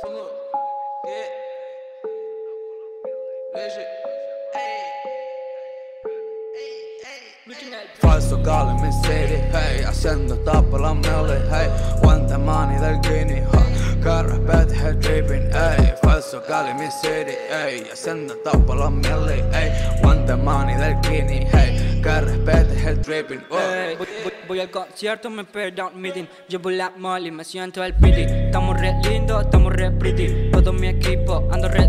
From up, yeah. Measure, hey. Falso kalli min seri, Hey, Asento tappalan meille, hei of maani del gini, ha. Karra hey, dripin, ei Falso kalli min seri, ei Asento tappalan meille, ei Vanta maani del gini, hei Que respete el dripping, hey, voy, voy, voy, al concierto, me pierdo un meeting. Llevo la molly, me siento el pretty. Estamos re lindos, estamos re pretty. Todo mi equipo, ando re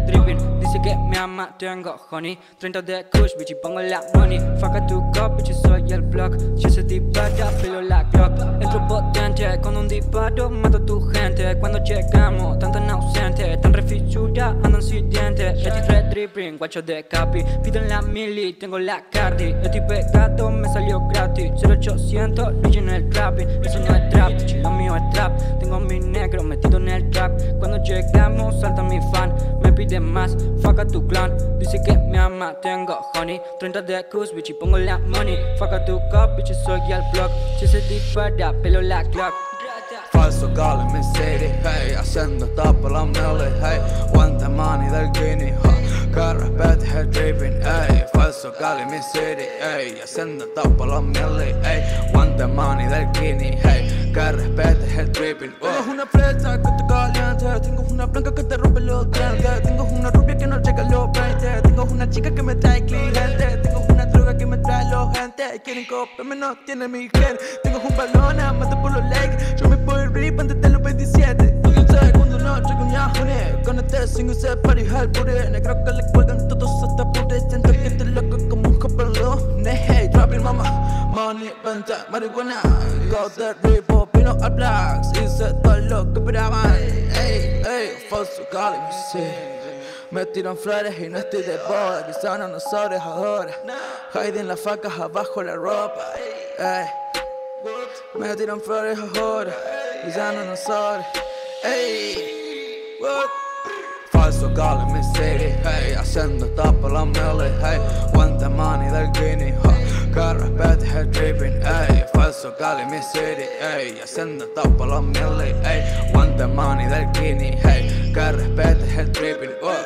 Dice que me ama, tengo honey. 30 de kush, bitch, y pongo la money. Fuck a tu cop, bitch, soy el block. Si ese dispara, pelo la clock. Entro potente, con un disparo mato tu gente. Cuando llegamos, tan tan ausente. Tan refichura, andan sin dientes Estoy red dripping, guacho de capi. Pido en la mili, tengo la cardi. Estoy pegado, me salió gratis. 0800, bitch en el trapping Eso no es trap, lo mío es trap Tengo mi negro metido en el trap. Cuando llegamos, salta mi fan Me pide más, fuck a tu clan Dice que me ama, tengo honey. 30 de kush, bitch, y pongo la money. Fuck a tu cop, bitch, soy el block. Si se dispara, pelo la clock. Falso call in mi city, hey. Haciendo tapa la mili, hey. Guante money del Guinea, ha Que respete el dripping, hey. Falso call in mi city, hey. Haciendo tapa la mili, hey. Guante money del Guinea, hey. Que respete el dripping, oh. Uh. Tengo una fresa que te caliente Tengo una blanca chica que me trae cliente. Tengo una droga que me trae los gente. Quieren copiarme, no tiene mi gen. Tengo un balón, mate por los legs Yo me puedo rip antes de los 27 Tú yo sé cuando no llego ni a joder Con este single se party hell pure Negro que le cuelgan todos hasta pure Siento que te loco como un copperlo Hey, dropping mama. Money, venta, marihuana. Go the ripo, pino al blacks Hice todo lo que esperaban Ey, ey, falso calling, sí me tiran flores y no estoy de boda Quizá no nos ahora Hiding las facas abajo la ropa. Me tiran flores ahora Quizá no nos? Falso call in mi city, hey Haciendo tapa la mili, hey Guante money del Guinea, ha Que respete el dripping, hey Falso call in mi city, hey Haciendo tapa la mili, hey Guante money del Guinea, hey Que respete el dripping, oh